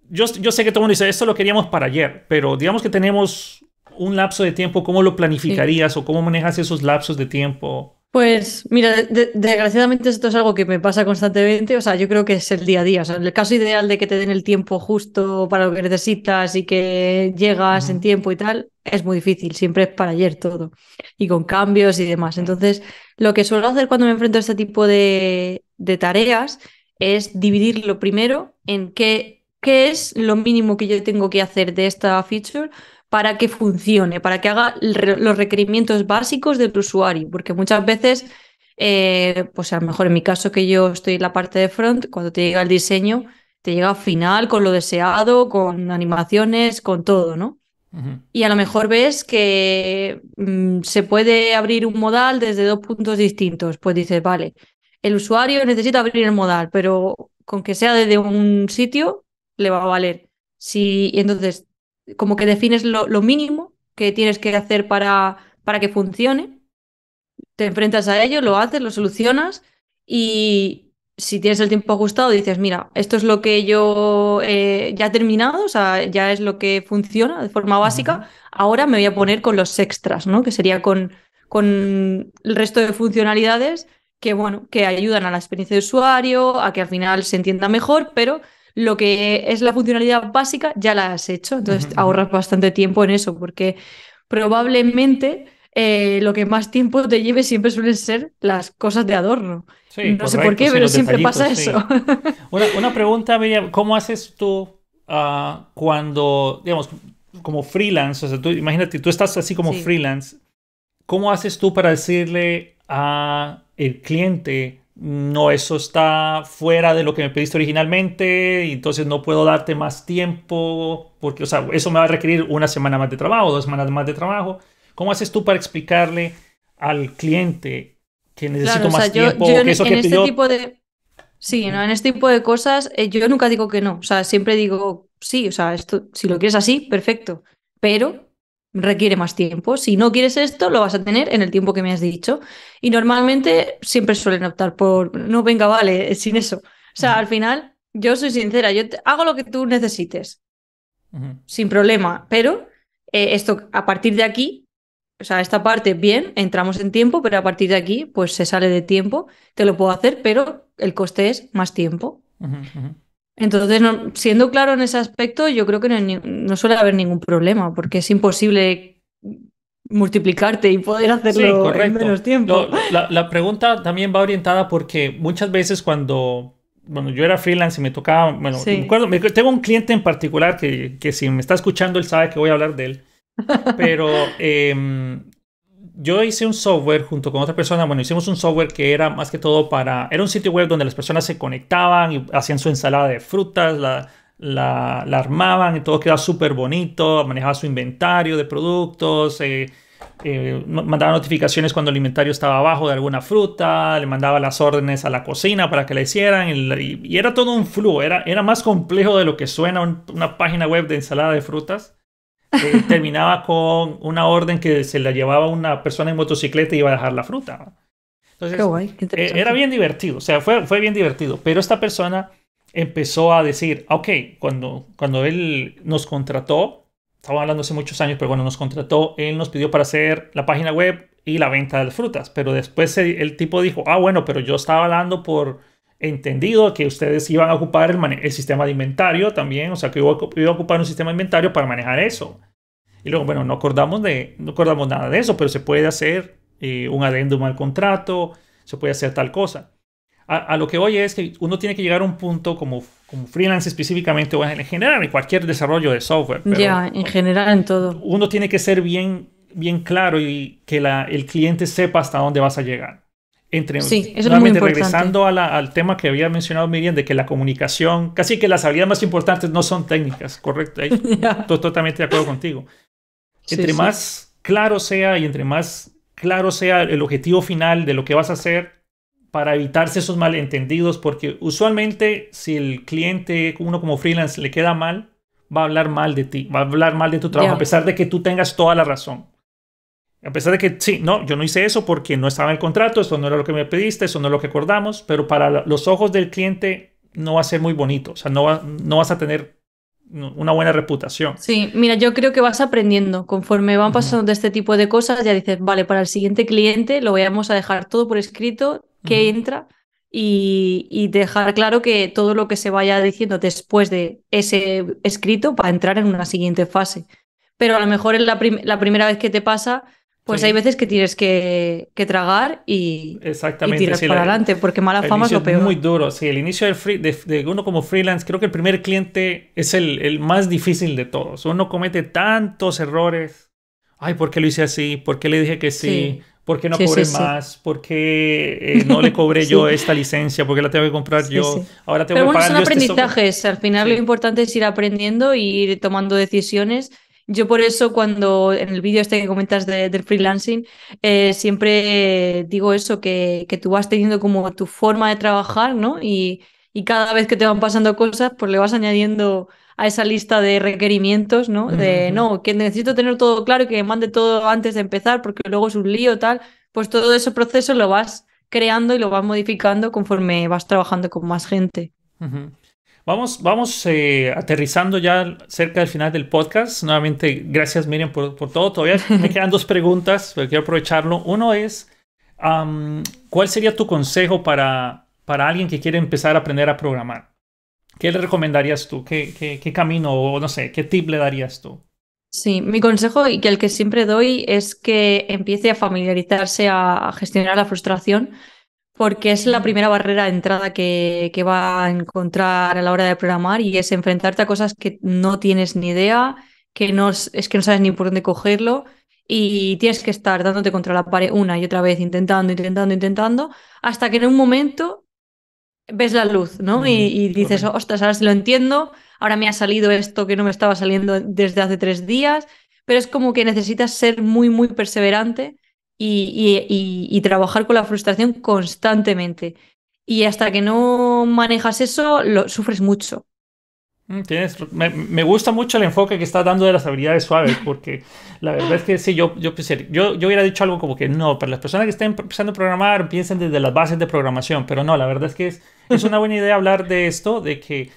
yo, yo sé que todo el mundo dice, esto lo queríamos para ayer, pero digamos que tenemos un lapso de tiempo, ¿cómo lo planificarías o cómo manejas esos lapsos de tiempo? Pues mira, desgraciadamente esto es algo que me pasa constantemente, o sea, yo creo que es el día a día, o sea, el caso ideal de que te den el tiempo justo para lo que necesitas y que llegas en tiempo y tal, es muy difícil, siempre es para ayer todo, y con cambios y demás. Entonces, lo que suelo hacer cuando me enfrento a este tipo de, de tareas es dividirlo primero en qué, qué es lo mínimo que yo tengo que hacer de esta feature para que funcione, para que haga los requerimientos básicos del usuario, porque muchas veces, eh, pues a lo mejor en mi caso que yo estoy en la parte de front, cuando te llega el diseño, te llega final con lo deseado, con animaciones, con todo, ¿no? Y a lo mejor ves que mm, se puede abrir un modal desde dos puntos distintos. Pues dices, vale, el usuario necesita abrir el modal, pero con que sea desde un sitio, le va a valer. Si, entonces como que defines lo, mínimo que tienes que hacer para, para que funcione, te enfrentas a ello, lo haces, lo solucionas y si tienes el tiempo ajustado dices, mira, esto es lo que yo eh, ya he terminado, o sea, ya es lo que funciona de forma básica, ahora me voy a poner con los extras, ¿no? Que sería con, con el resto de funcionalidades que, bueno, que ayudan a la experiencia de usuario, a que al final se entienda mejor, pero lo que es la funcionalidad básica ya la has hecho, entonces ahorras bastante tiempo en eso, porque probablemente eh, lo que más tiempo te lleve siempre suelen ser las cosas de adorno. no sé por qué, pero siempre pasa eso. Una, pregunta, Miriam, ¿cómo haces tú ah, cuando, digamos, como freelance, o sea, tú, imagínate, tú estás así como freelance, ¿cómo haces tú para decirle a el cliente no, eso está fuera de lo que me pediste originalmente y entonces no puedo darte más tiempo porque, o sea, eso me va a requerir una semana más de trabajo, dos semanas más de trabajo. ¿Cómo haces tú para explicarle al cliente que necesito más tiempo? en, este tipo de... Sí, ¿no? en este tipo de cosas eh, yo nunca digo que no, o sea, siempre digo sí, o sea, esto, si lo quieres así, perfecto, pero requiere más tiempo. Si no quieres esto, lo vas a tener en el tiempo que me has dicho. Y normalmente siempre suelen optar por, no, venga, vale, sin eso. O sea, al final, yo soy sincera, yo hago lo que tú necesites, sin problema, pero eh, esto a partir de aquí, o sea, esta parte, bien, entramos en tiempo, pero a partir de aquí, pues se sale de tiempo, te lo puedo hacer, pero el coste es más tiempo. Entonces, siendo claro en ese aspecto, yo creo que no, suele haber ningún problema, porque es imposible multiplicarte y poder hacerlo en menos tiempo. la, pregunta también va orientada porque muchas veces cuando bueno, yo era freelance y me tocaba, bueno, me acuerdo, tengo un cliente en particular que, que, si me está escuchando, él sabe que voy a hablar de él. Pero em, yo hice un software junto con otra persona, bueno, hicimos un software que era más que todo para, era un sitio web donde las personas se conectaban y hacían su ensalada de frutas, la, la, armaban y todo quedaba súper bonito, manejaba su inventario de productos. Eh, eh, mandaba notificaciones cuando el inventario estaba abajo de alguna fruta, le mandaba las órdenes a la cocina para que la hicieran y, era todo un flujo, era, era más complejo de lo que suena una página web de ensalada de frutas. Eh, terminaba con una orden que se la llevaba una persona en motocicleta y iba a dejar la fruta. Entonces, eh, era bien divertido, o sea, fue, fue bien divertido, pero esta persona empezó a decir, ok, cuando, cuando él nos contrató, estaba hablando hace muchos años, pero bueno, nos contrató, él nos pidió para hacer la página web y la venta de las frutas, pero después el, tipo dijo, ah, bueno, pero yo estaba dando por entendido que ustedes iban a ocupar el, sistema de inventario también, o sea, que iba, a ocupar un sistema de inventario para manejar eso. Y luego, bueno, no acordamos, de, no acordamos nada de eso, pero se puede hacer eh, un adendum al contrato, se puede hacer tal cosa a, lo que voy es que uno tiene que llegar a un punto como, como freelance específicamente o en general en cualquier desarrollo de software. ya, en general en todo. Uno tiene que ser bien, bien claro y que la, el cliente sepa hasta dónde vas a llegar. Entre, sí, eso es muy regresando al tema que había mencionado Miriam, de que la comunicación, casi que las habilidades más importantes no son técnicas, correcto. Estoy totalmente de acuerdo contigo. Entre más claro sea y entre más claro sea el objetivo final de lo que vas a hacer, para evitarse esos malentendidos, porque usualmente si el cliente, uno como freelance, le queda mal, va a hablar mal de ti, va a hablar mal de tu trabajo, a pesar de que tú tengas toda la razón. A pesar de que, sí, no, yo no hice eso porque no estaba en el contrato, eso no era lo que me pediste, eso no es lo que acordamos, pero para los ojos del cliente no va a ser muy bonito, o sea, no, no vas a tener una buena reputación. Sí, mira, yo creo que vas aprendiendo. Conforme van pasando de este tipo de cosas, ya dices, vale, para el siguiente cliente lo vamos a dejar todo por escrito, que entra y, dejar claro que todo lo que se vaya diciendo después de ese escrito va a entrar en una siguiente fase. Pero a lo mejor es la, primera vez que te pasa, pues hay veces que tienes que, tragar y, Exactamente, tirar para adelante, porque mala fama es lo peor. muy duro, sí, el inicio del free, de, uno como freelance, creo que el primer cliente es el, el, más difícil de todos. Uno comete tantos errores. Ay, ¿por qué lo hice así? ¿Por qué le dije que sí? ¿Por qué no cobré más? ¿Por qué eh, no le cobré yo esta licencia? ¿Por qué la tengo que comprar yo? Ahora tengo Pero bueno, son este aprendizajes. Al final lo importante es ir aprendiendo y ir tomando decisiones. Yo por eso cuando en el vídeo este que comentas del freelancing, eh, siempre digo eso, que, que, tú vas teniendo como tu forma de trabajar, ¿no? Y, y cada vez que te van pasando cosas, pues le vas añadiendo a esa lista de requerimientos, ¿no? De no, que necesito tener todo claro y que me mande todo antes de empezar porque luego es un lío, tal. Pues todo ese proceso lo vas creando y lo vas modificando conforme vas trabajando con más gente. Vamos, vamos eh, aterrizando ya cerca del final del podcast. Nuevamente, gracias Miriam por, por todo. Todavía me quedan dos preguntas, pero quiero aprovecharlo. Uno es, ¿cuál sería tu consejo para, para alguien que quiere empezar a aprender a programar? ¿Qué le recomendarías tú? ¿Qué, qué, camino o no sé, qué tip le darías tú? Sí, mi consejo y que el que siempre doy es que empiece a familiarizarse a, gestionar la frustración porque es la primera barrera de entrada que, que, va a encontrar a la hora de programar y es enfrentarte a cosas que no tienes ni idea, que no, es que no sabes ni por dónde cogerlo y tienes que estar dándote contra la pared una y otra vez, intentando, intentando, intentando, hasta que en un momento ves la luz, ¿no? y, dices, ostras, ahora sí lo entiendo, ahora me ha salido esto que no me estaba saliendo desde hace tres días, pero es como que necesitas ser muy, muy perseverante y, trabajar con la frustración constantemente. Y hasta que no manejas eso, lo sufres mucho. Mm, tienes, me, gusta mucho el enfoque que estás dando de las habilidades suaves, porque la verdad es que sí, yo, yo, yo, yo hubiera dicho algo como que no, para las personas que estén empezando a programar, piensen desde las bases de programación, pero no, la verdad es que es, es una buena idea hablar de esto, de que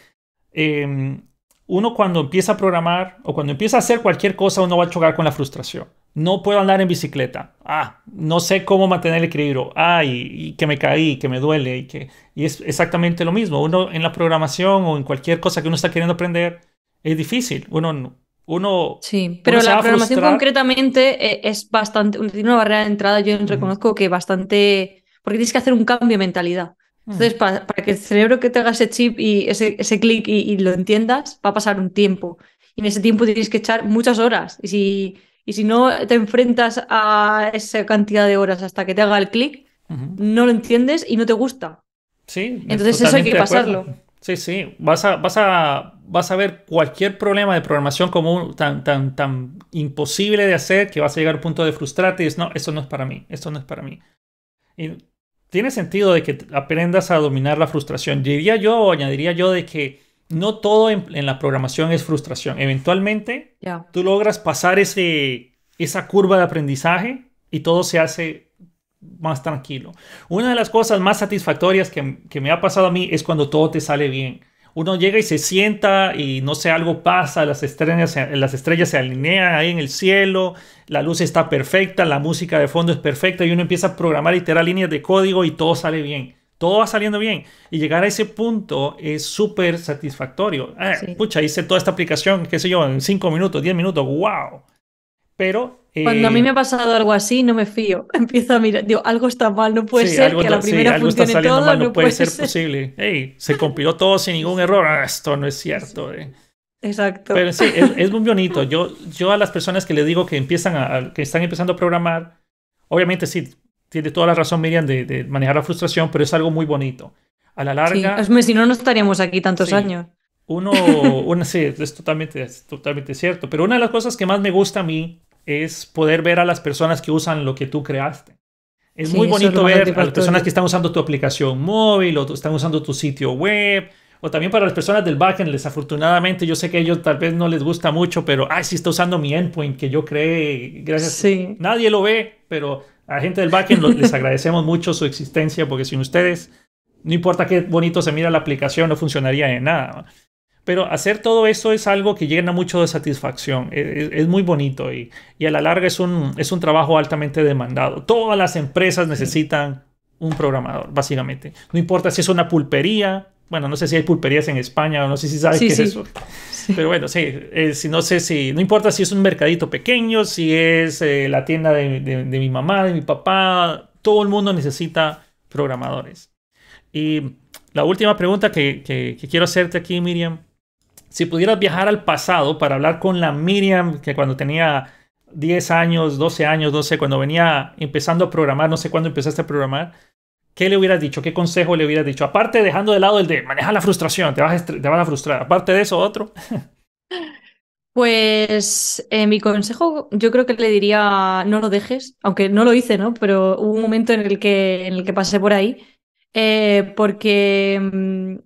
em, uno cuando empieza a programar o cuando empieza a hacer cualquier cosa, uno va a chocar con la frustración. No puedo andar en bicicleta. Ah, no sé cómo mantener el equilibrio. Ah, y, que me caí, que me duele. Y, que, y es exactamente lo mismo. Uno en la programación o en cualquier cosa que uno está queriendo aprender, es difícil. Uno, uno sí, pero la programación concretamente eh, es bastante, tiene una barrera de entrada, yo reconozco que bastante, porque tienes que hacer un cambio de mentalidad. Entonces, para, que el cerebro que te haga ese chip y ese, ese clic y, lo entiendas, va a pasar un tiempo. Y en ese tiempo tienes que echar muchas horas. Y si, y si no te enfrentas a esa cantidad de horas hasta que te haga el clic, no lo entiendes y no te gusta. Sí. Entonces eso hay que pasarlo. Sí, sí. Vas a, vas a, vas a ver cualquier problema de programación como tan, tan, tan imposible de hacer que vas a llegar al punto de frustrarte y dices, no, esto no es para mí, esto no es para mí. Y tiene sentido de que aprendas a dominar la frustración. Diría yo, añadiría yo, de que no todo en, la programación es frustración. Eventualmente, tú logras pasar ese, esa curva de aprendizaje y todo se hace más tranquilo. Una de las cosas más satisfactorias que, que me ha pasado a mí es cuando todo te sale bien uno llega y se sienta y no sé, algo pasa, las estrellas, las estrellas se alinean ahí en el cielo, la luz está perfecta, la música de fondo es perfecta y uno empieza a programar literal líneas de código y todo sale bien. Todo va saliendo bien. Y llegar a ese punto es súper satisfactorio. Ah, pucha, hice toda esta aplicación, qué sé yo, en 5 minutos, 10 minutos. ¡Wow! Pero. Cuando a mí me ha eh, pasado algo así, no me fío. Empiezo a mirar, digo, algo está mal, no puede ser que a la primera funcione todo, no, puede ser, posible. Hey, se compiló todo sin ningún error. Ah, esto no es cierto. Eh. Exacto. Pero sí, es, muy bonito. Yo, yo a las personas que les digo que empiezan a, que están empezando a programar, obviamente sí, tiene toda la razón Miriam de, manejar la frustración, pero es algo muy bonito. A la larga. Sí, si no, no estaríamos aquí tantos años. Uno, una, sí, es totalmente, es totalmente cierto. Pero una de las cosas que más me gusta a mí es poder ver a las personas que usan lo que tú creaste. Es muy bonito ver a las personas que están usando tu aplicación móvil o están usando tu sitio web. O también para las personas del backend, desafortunadamente, yo sé que a ellos tal vez no les gusta mucho, pero, ay, sí está usando mi endpoint que yo creé, gracias. Sí. Nadie lo ve, pero a la gente del backend les agradecemos mucho su existencia, porque sin ustedes, no importa qué bonito se mira la aplicación, no funcionaría en nada. Pero hacer todo eso es algo que llena mucho de satisfacción, e, e, es, muy bonito y, y, a la larga es un, es un trabajo altamente demandado. Todas las empresas necesitan un programador, básicamente. No importa si es una pulpería, bueno, no sé si hay pulperías en España o no sé si sabes qué es eso. Pero bueno, sí, eh, si no sé si, no importa si es un mercadito pequeño, si es eh, la tienda de, de, mi mamá, de mi papá, todo el mundo necesita programadores. Y la última pregunta que, que, que quiero hacerte aquí, Miriam, si pudieras viajar al pasado para hablar con la Miriam que cuando tenía 10 años, 12 años, no sé, cuando venía empezando a programar, no sé cuándo empezaste a programar, ¿qué le hubieras dicho? ¿Qué consejo le hubieras dicho? Aparte, dejando de lado el de maneja la frustración, te vas a, te a frustrar. Aparte de eso, otro. Pues eh, mi consejo, yo creo que le diría no lo dejes, aunque no lo hice, ¿no? Pero hubo un momento en el que, en el que pasé por ahí, eh, porque mm,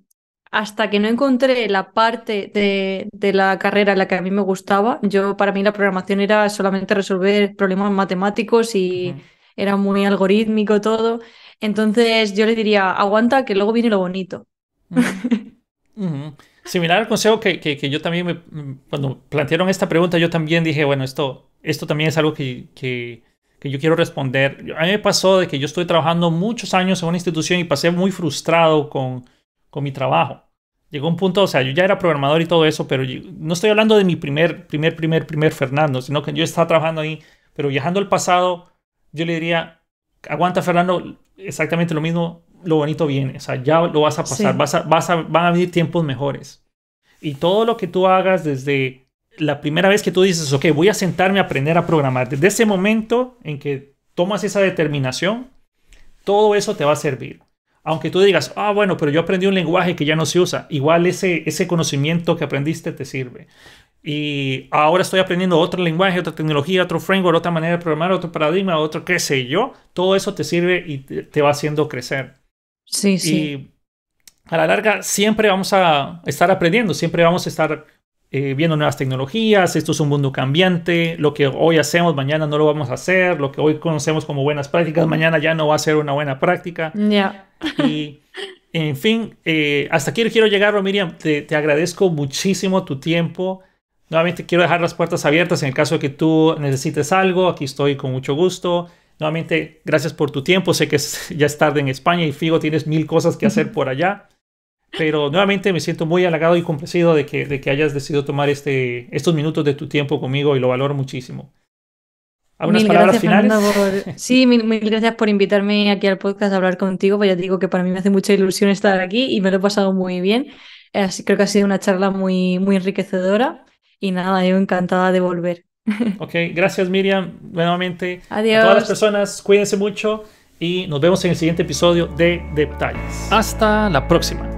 hasta que no encontré la parte de, la carrera en la que a mí me gustaba, yo para mí la programación era solamente resolver problemas matemáticos y era muy algorítmico todo. Entonces yo le diría, aguanta que luego viene lo bonito. Similar al consejo que, que, yo también, me, cuando plantearon esta pregunta, yo también dije, bueno, esto, esto también es algo que, que, que yo quiero responder. A mí me pasó de que yo estoy trabajando muchos años en una institución y pasé muy frustrado con con mi trabajo. Llegó un punto, o sea, yo ya era programador y todo eso, pero no estoy hablando de mi primer, primer, primer, primer Fernando, sino que yo estaba trabajando ahí, pero viajando al pasado, yo le diría, aguanta Fernando, exactamente lo mismo, lo bonito viene, o sea, ya lo vas a pasar, vas a, vas a, van a venir tiempos mejores. Y todo lo que tú hagas desde la primera vez que tú dices, ok, voy a sentarme a aprender a programar, desde ese momento en que tomas esa determinación, todo eso te va a servir aunque tú digas, ah, bueno, pero yo aprendí un lenguaje que ya no se usa, igual ese, ese conocimiento que aprendiste te sirve. Y ahora estoy aprendiendo otro lenguaje, otra tecnología, otro framework, otra manera de programar, otro paradigma, otro qué sé yo. Todo eso te sirve y te, va haciendo crecer. Sí, sí. Y a la larga siempre vamos a estar aprendiendo, siempre vamos a estar eh, viendo nuevas tecnologías, esto es un mundo cambiante, lo que hoy hacemos mañana no lo vamos a hacer, lo que hoy conocemos como buenas prácticas mañana ya no va a ser una buena práctica. Ya. Y, en fin, eh, hasta aquí quiero llegar, Miriam. Te, te, agradezco muchísimo tu tiempo. Nuevamente quiero dejar las puertas abiertas en el caso de que tú necesites algo. Aquí estoy con mucho gusto. Nuevamente, gracias por tu tiempo. Sé que ya es tarde en España y Figo tienes mil cosas que hacer por allá. Pero nuevamente me siento muy halagado y complacido de que, de que hayas decidido tomar este, estos minutos de tu tiempo conmigo y lo valoro muchísimo. ¿Algunas Mil palabras gracias, finales? Fernando, por- Sí, mil, mil gracias por invitarme aquí al podcast a hablar contigo. Pues ya te digo que para mí me hace mucha ilusión estar aquí y me lo he pasado muy bien. Así creo que ha sido una charla muy, muy enriquecedora. Y nada, yo encantada de volver. Ok, gracias Miriam nuevamente. A Adiós. todas las personas, cuídense mucho y nos vemos en el siguiente episodio de Detalles. Hasta la próxima.